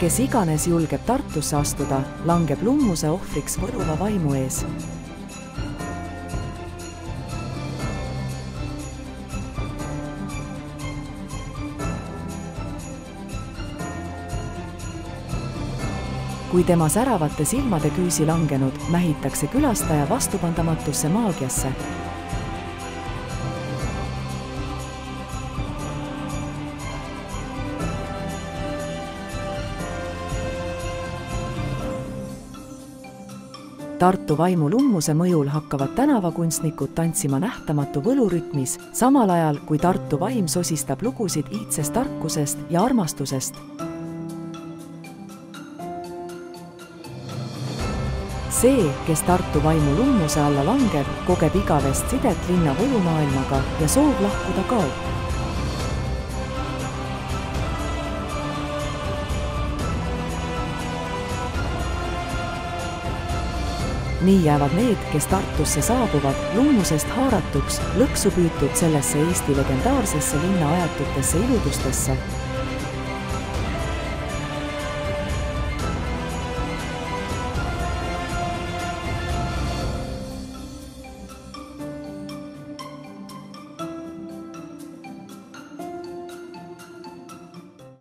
kes iganes julgeb Tartusse astuda, langeb lummuse ohvriks võluva vaimu ees kui tema säravate silmade küüsi langenud, mähitakse külastaja vastupandamatusse maagiasse. Tartu vaimu lummuse mõjul hakkavad tänavakunstnikud tantsima nähtamatu võlurütmis, samal ajal kui Tartu vaim sosistab lugusid iidsest tarkusest ja armastusest see, kes Tartu vaimu lummuse alla langeb, kogeb igavest sidet linna võlumaailmaga ja soov lahkuda kaob. Nii jäävad need, kes Tartusse saabuvad, lummusest haaratuks, lõksu püütud sellesse Eesti legendaarsesse linna ajatutesse iludustesse